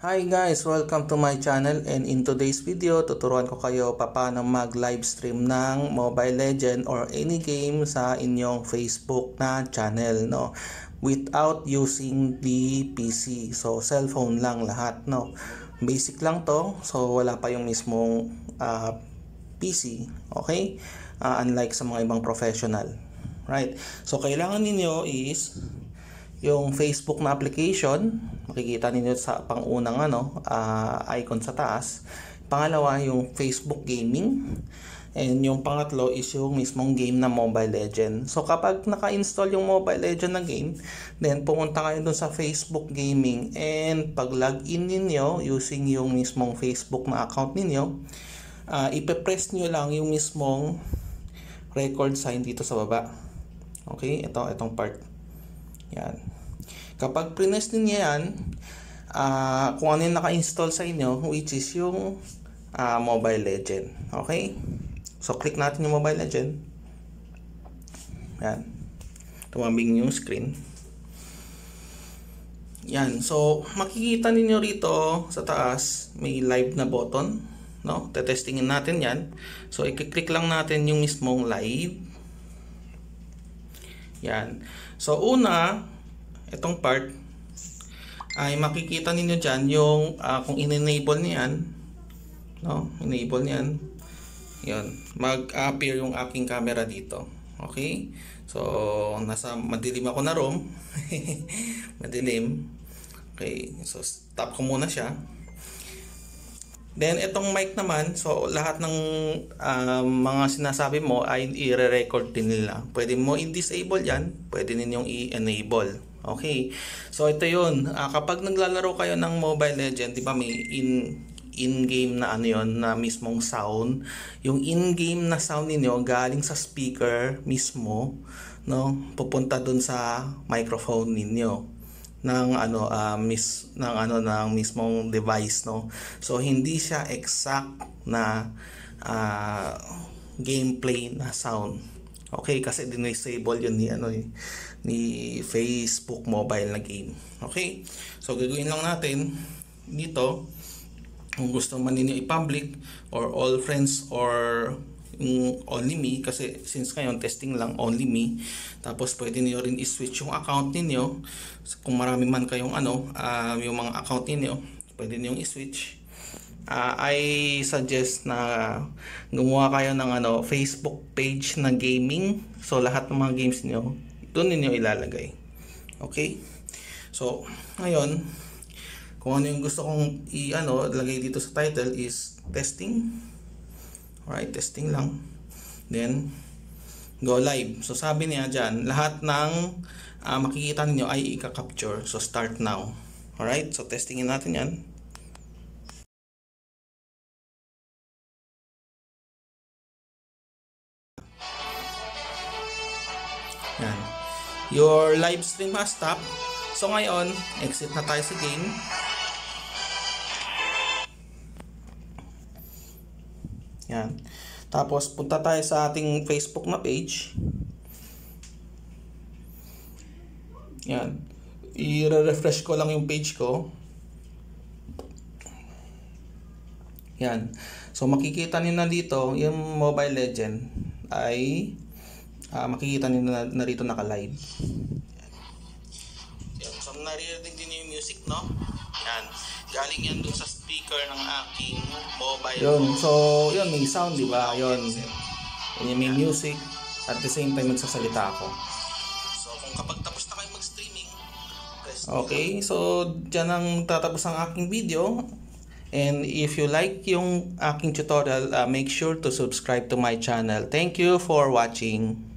Hi guys! Welcome to my channel and in today's video tuturuan ko kayo paano mag live stream ng Mobile Legend or any game sa inyong Facebook na channel no? Without using the PC so cellphone lang lahat no? Basic lang to. So wala pa yung mismong uh, PC okay? Uh, unlike sa mga ibang professional right? So kailangan ninyo is yung Facebook na application, makikita ninyo sa pangunang ano, uh, icon sa taas. Pangalawa, yung Facebook Gaming. And yung pangatlo is yung mismong game na Mobile Legend. So kapag naka-install yung Mobile Legend na game, then pumunta kayo dun sa Facebook Gaming and pag login ninyo using yung mismong Facebook na account ninyo, uh, ipe-press nyo lang yung mismong record sign dito sa baba. Okay, ito, itong part. Yan. Kapag prines ninyo yan, uh, kung ano yung naka-install sa inyo, which is yung uh, Mobile Legend. Okay? So, click natin yung Mobile Legend. Yan. Tumambing yung screen. Yan. So, makikita ninyo rito sa taas, may live na button. No? Tetestingin natin yan. So, i-click lang natin yung mismong live. Yan. So, una, itong part ay makikita ninyo dyan yung uh, kung in-enable niyan no? enable niyan. Yun. Mag-appear yung aking camera dito. Okay? So nasa madilim ako na room. Madilim. Okay? So stop ko muna siya. Then, itong mic naman, so lahat ng uh, mga sinasabi mo ay i-record din nila. Pwede mo i-disable yan, pwede ninyong i-enable. Okay. So, ito yun. Uh, kapag naglalaro kayo ng Mobile Legend, di ba may in in-game na ano yon na mismong sound. Yung in-game na sound niyo galing sa speaker mismo, no? Pupunta dun sa microphone ninyo ng ano uh, mis ng ano ng mismong device no so hindi siya exact na uh, gameplay na sound okay kasi dinasable yun ni ano eh, ni Facebook mobile na game. Okay? So gagawin lang natin dito kung gusto man ninyo i-public or all friends or yung only me kasi since ngayon testing lang only me tapos pwede niyo rin i-switch yung account ninyo. Kung marami man kayong ano uh, yung mga account ninyo pwede niyo i-switch uh, I suggest na gumawa kayo ng ano Facebook page na gaming so lahat ng mga games niyo doon niyo ilalagay okay so ngayon kung ano yung gusto kong i-ano lagay dito sa title is testing Alright, testing lang. Then, go live. So, sabi niya dyan, lahat ng uh, makikita niyo ay i-capture. So, start now. Alright, so testingin natin yan. Yan. Your live stream has stopped. So, ngayon, exit na tayo sa game. Yan. Tapos punta tayo sa ating Facebook na page. Yan. I-refresh ko lang yung page ko. Yan. So makikita niyo na dito yung Mobile Legend ay uh, makikita niyo na, na rito naka-live. So naririnig din yung music, no? Yan. Galing yan dun sa speaker ng aking mobile Yun, phone. so yun, may sound, di ba? Yun. Yun may music. At the same time, nagsasalita ako. So kung kapag tapos na kayo mag-streaming, Okay, so dyan ang tatapos ang aking video. And if you like yung aking tutorial, uh, make sure to subscribe to my channel. Thank you for watching.